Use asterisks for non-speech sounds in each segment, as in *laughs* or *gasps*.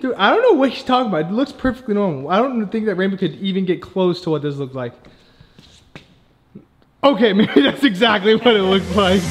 Dude, I don't know what he's talking about. It looks perfectly normal. I don't think that Rainbow could even get close to what this looks like. Okay, *laughs* maybe that's exactly what it looks like.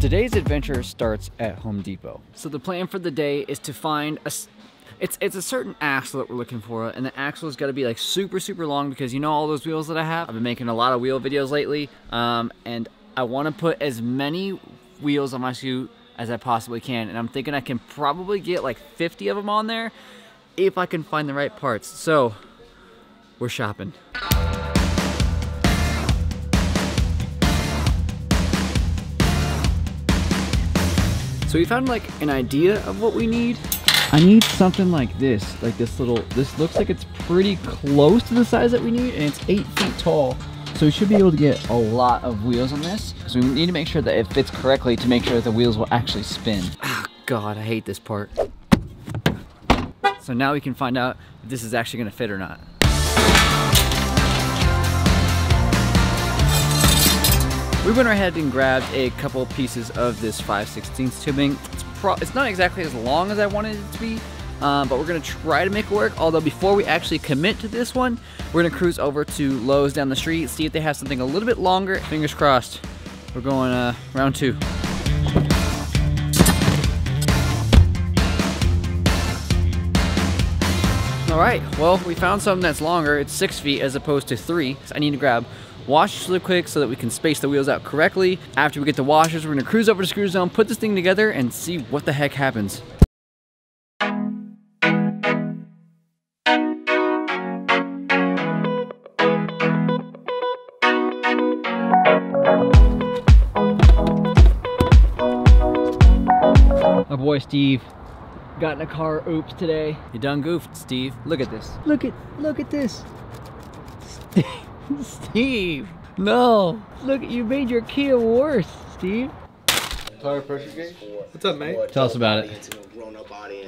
Today's adventure starts at Home Depot. So the plan for the day is to find a it's it's a certain axle that we're looking for and the axle has got to be like super super long because you know all those wheels that I have? I've been making a lot of wheel videos lately um, and I want to put as many wheels on my shoe as I possibly can and I'm thinking I can probably get like 50 of them on there if I can find the right parts. So we're shopping. So we found like an idea of what we need. I need something like this, like this little, this looks like it's pretty close to the size that we need and it's eight feet tall. So we should be able to get a lot of wheels on this. So we need to make sure that it fits correctly to make sure that the wheels will actually spin. Oh God, I hate this part. So now we can find out if this is actually gonna fit or not. We went ahead and grabbed a couple pieces of this 5 16 tubing. It's, it's, not exactly as long as I wanted it to be, um, but we're gonna try to make it work. Although before we actually commit to this one, we're gonna cruise over to Lowe's down the street, see if they have something a little bit longer. Fingers crossed. We're going uh, round two. All right, well, we found something that's longer. It's six feet as opposed to three. So I need to grab washers really quick so that we can space the wheels out correctly. After we get the washers, we're gonna cruise over to Screw Zone, put this thing together, and see what the heck happens. My boy Steve got in a car oops today. You done goofed, Steve. Look at this. Look at look at this. *laughs* Steve, no. Look, you made your Kia worse, Steve. Tire pressure gauge? What's up, mate? Tell us about it.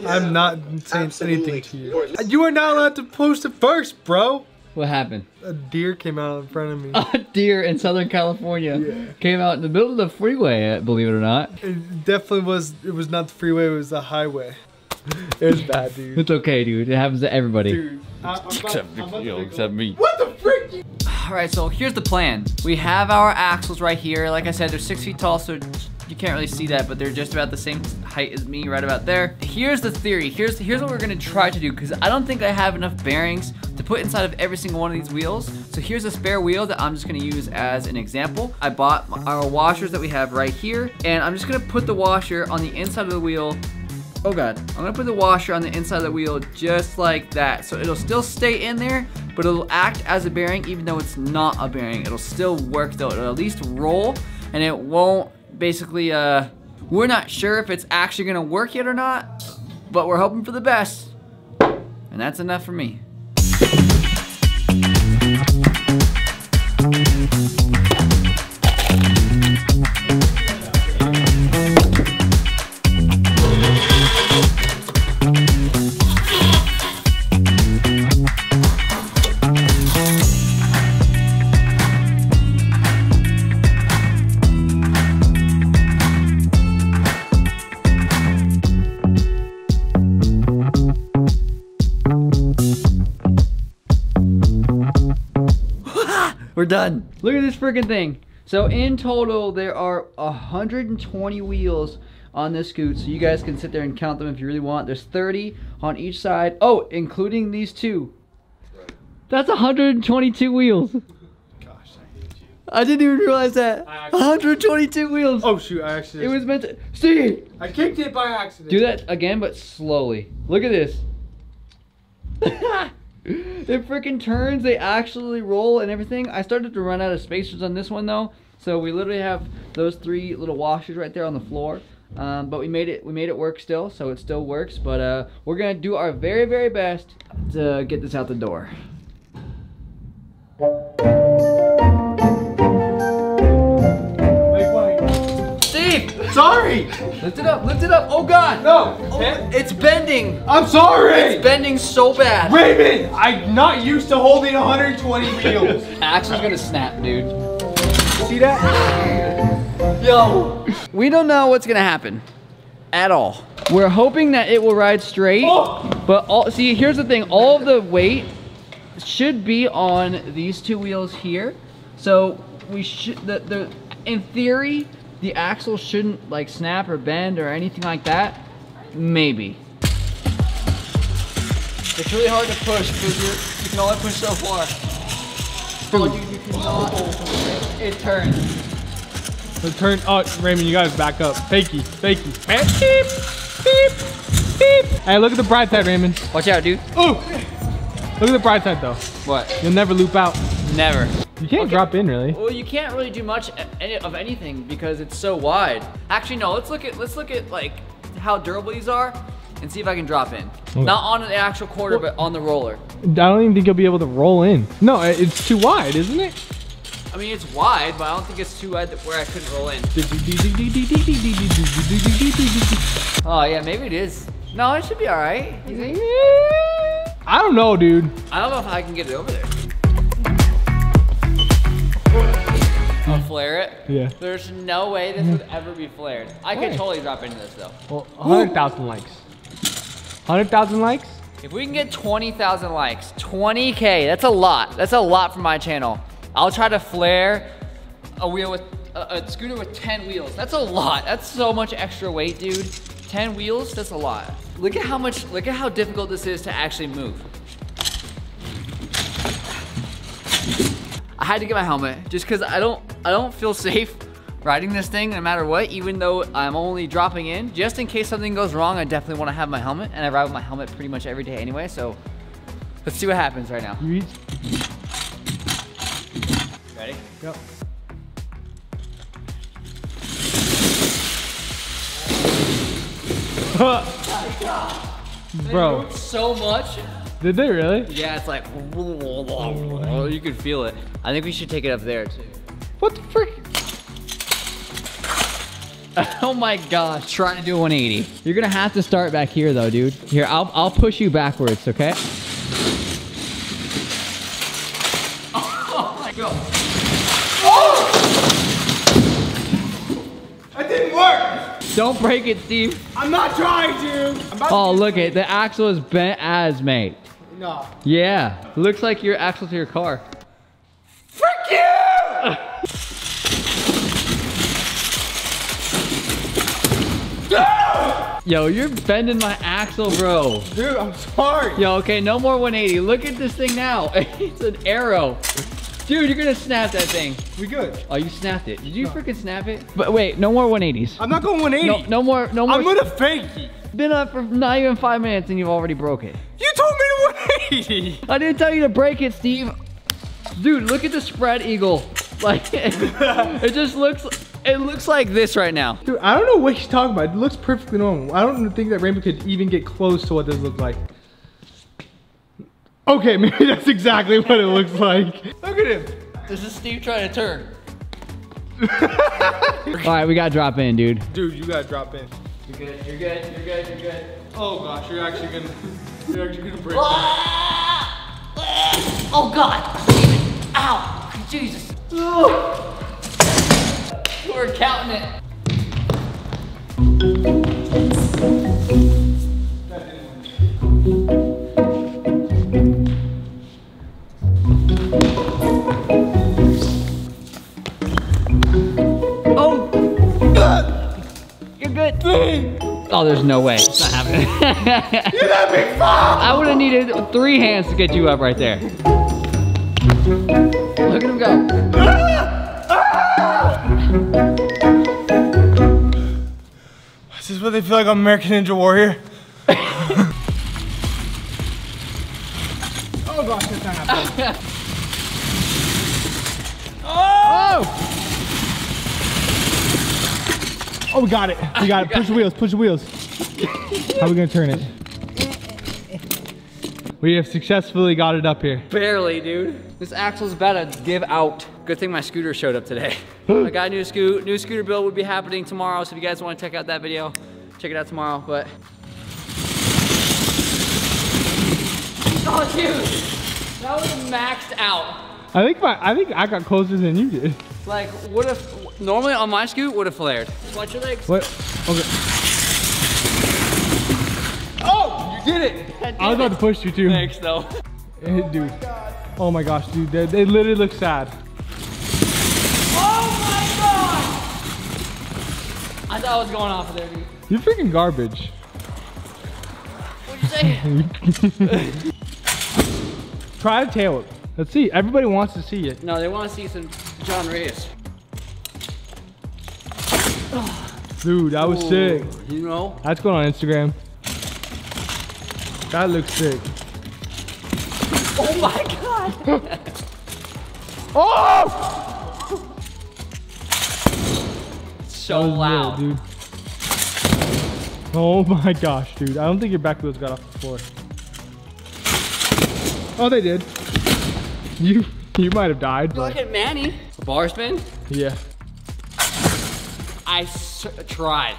I'm not saying anything to you. You are not allowed to post it first, bro. What happened? A deer came out in front of me. *laughs* A deer in Southern California yeah. came out in the middle of the freeway, eh, believe it or not. It definitely was, it was not the freeway, it was the highway. *laughs* It was bad, dude. It's okay, dude. It happens to everybody. Dude, I, except, except me. What the frick? Alright, so here's the plan. We have our axles right here. Like I said, they're six feet tall, so you can't really see that, but they're just about the same height as me, right about there. Here's the theory. Here's, here's what we're gonna try to do, because I don't think I have enough bearings to put inside of every single one of these wheels. So here's a spare wheel that I'm just gonna use as an example. I bought our washers that we have right here, and I'm just gonna put the washer on the inside of the wheel Oh god. I'm gonna put the washer on the inside of the wheel just like that. So it'll still stay in there, but it'll act as a bearing even though it's not a bearing. It'll still work though. It'll at least roll and it won't basically, uh, we're not sure if it's actually gonna work yet or not, but we're hoping for the best. And that's enough for me. We're done. Look at this freaking thing. So in total, there are 120 wheels on this scoot. So you guys can sit there and count them if you really want. There's 30 on each side. Oh, including these two. That's 122 wheels. Gosh, I hate you. I didn't even realize that. 122 wheels. Oh shoot, I actually. It was meant to. See. I kicked it by accident. Do that again, but slowly. Look at this. *laughs* *gasps* it freaking turns, they actually roll and everything. I started to run out of spacers on this one though. So we literally have those three little washers right there on the floor. Um, but we made it we made it work still, so it still works. But uh, we're gonna do our very, very best to get this out the door. Sorry! Lift it up, lift it up. Oh God! No! Oh, it's bending. I'm sorry! It's bending so bad. Raymond, I'm not used to holding 120 wheels. Axle's gonna snap, dude. see that? Yo! We don't know what's gonna happen at all. We're hoping that it will ride straight, oh. but all, see, here's the thing. All of the weight should be on these two wheels here. So we should, the, the, in theory, the axle shouldn't like snap or bend or anything like that. Maybe. It's really hard to push because you're, you can only push so far. Oh, dude, you cannot. It turns. The turn. Oh, Raymond, you guys back up. Fakey, fakey. Beep, beep, beep. Hey, look at the bright side, Raymond. Watch out, dude. Ooh. Look at the bright side, though. What? You'll never loop out. Never. You can't Okay. drop in, really. Well, you can't really do much of anything because it's so wide. Actually, no. Let's look at let's look at like how durable these are and see if I can drop in. Not on the actual quarter, but on the roller. I don't even think you'll be able to roll in. No, it's too wide, isn't it? I mean, it's wide, but I don't think it's too wide that- where I couldn't roll in. Oh yeah, maybe it is. No, it should be all right. You think? I don't know, dude. I don't know if I can get it over there. Flare it. Yeah. There's no way this would ever be flared. I could Why? totally drop into this though. Well, 100,000 likes. 100,000 likes? If we can get 20,000 likes, 20K, that's a lot. That's a lot for my channel. I'll try to flare a wheel with, a, a scooter with 10 wheels. That's a lot. That's so much extra weight, dude. 10 wheels, that's a lot. Look at how much, look at how difficult this is to actually move. Had to get my helmet just because I don't, I don't feel safe riding this thing no matter what, even though I'm only dropping in. Just in case something goes wrong, I definitely want to have my helmet, and I ride with my helmet pretty much every day anyway, so let's see what happens right now. Ready? Go. Bro, So much. Did they really? Yeah, it's like, *laughs* you can feel it. I think we should take it up there too. What the frick? *laughs* Oh my gosh, trying to do a 180. You're gonna have to start back here though, dude. Here, I'll, I'll push you backwards, okay? Oh my god. That didn't work! Don't break it, Steve. I'm not trying to! Oh, look it. The axle is bent as, mate. No. Yeah. Looks like your axle to your car. Frick you! *laughs* Yo, you're bending my axle, bro. Dude, I'm sorry. Yo, okay, no more 180. Look at this thing now. *laughs* It's an arrow. Dude, you're gonna snap that thing. We good. Oh, you snapped it. Did you freaking snap it? But wait, no more 180s. I'm not going 180. No, no more, no more. I'm gonna fake it. Been up for not even five minutes and you've already broke it. You told me to 180. I didn't tell you to break it, Steve. Dude, look at the spread eagle. Like, *laughs* it just looks, it looks like this right now. Dude, I don't know what he's talking about. It looks perfectly normal. I don't think that Rainbow could even get close to what this looks like. Okay, *laughs* maybe that's exactly what it looks like. Look at him. This is Steve trying to turn. *laughs* All right, we gotta drop in, dude. Dude, you gotta drop in. You're good, you're good, you're good, you're good. Oh gosh, you're actually gonna, you're actually gonna break. Ah! Ah! Oh God! Ow! Jesus! We're counting it. There's no way. It's not happening. You let me fall. I would have needed three hands to get you up right there. Look at him go. Is this what they feel like on American Ninja Warrior? *laughs* oh gosh, that's not happening. *laughs* Oh, we got it. We got it. Push the wheels. Push the wheels. How are we gonna turn it? We have successfully got it up here. Barely, dude. This axle's about to give out. Good thing my scooter showed up today. I got a new scoot. New scooter build would be happening tomorrow, so if you guys want to check out that video, check it out tomorrow. But oh, dude, that was maxed out. I think my I think I got closer than you did. Like, what have, normally on my scoot, would have flared. Watch your legs. What? Okay. Oh, you did it! I was about to push you too. Thanks, though. Eh, Dude. Oh my gosh, dude. They, they literally look sad. Oh my god! I thought I was going off of there, dude. You're freaking garbage. What'd you say? *laughs* Try to tail it. Let's see. Everybody wants to see it. no, they want to see some Jon Reyes. Dude, that was sick. You know? That's going on Instagram. That looks sick. Oh my god! *laughs* Oh! so loud. lit, dude. Oh my gosh, dude. I don't think your back wheels got off the floor. Oh, they did. You you might have died, Look but at Manny. A Bar spin? yeah. I s- tried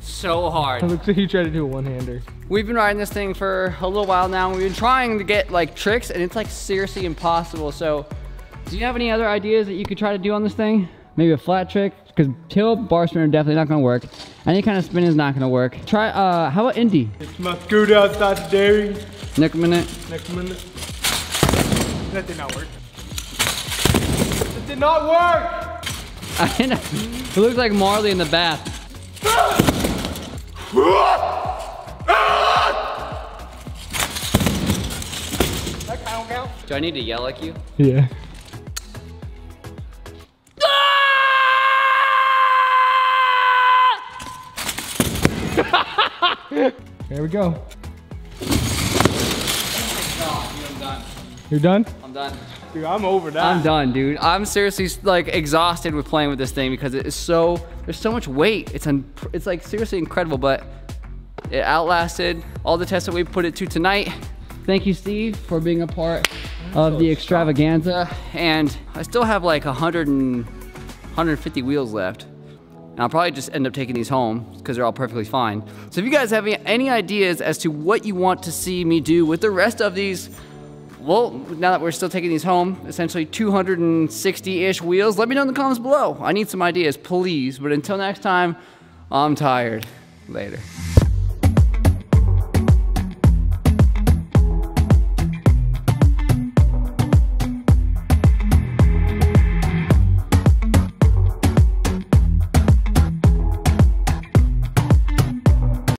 so It hard. looks like you tried to do a one-hander. We've been riding this thing for a little while now. And we've been trying to get like tricks and it's like seriously impossible. So do you have any other ideas that you could try to do on this thing? Maybe a flat trick? Because tail bar spin are definitely not gonna work. Any kind of spin is not gonna work. Try, uh, how about Indy? It's my scooter outside the dairy. Next minute. Next minute. That did not work. It did not work! It looks like Marley in the bath. That count count? Do I need to yell like you? Yeah. *laughs* There we go. Oh I'm done. You're done? I'm done. Dude, I'm over that. I'm done, dude. I'm seriously like exhausted with playing with this thing because it is so there's so much weight. It's un, it's like seriously incredible, but it outlasted all the tests that we put it to tonight. Thank you, Steve, for being a part of the extravaganza. And I still have like 100 and 150 wheels left. And I'll probably just end up taking these home because they're all perfectly fine. So if you guys have any ideas as to what you want to see me do with the rest of these well, now that we're still taking these home, essentially 260-ish wheels, let me know in the comments below. I need some ideas, please. But until next time, I'm tired. Later.